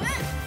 嗯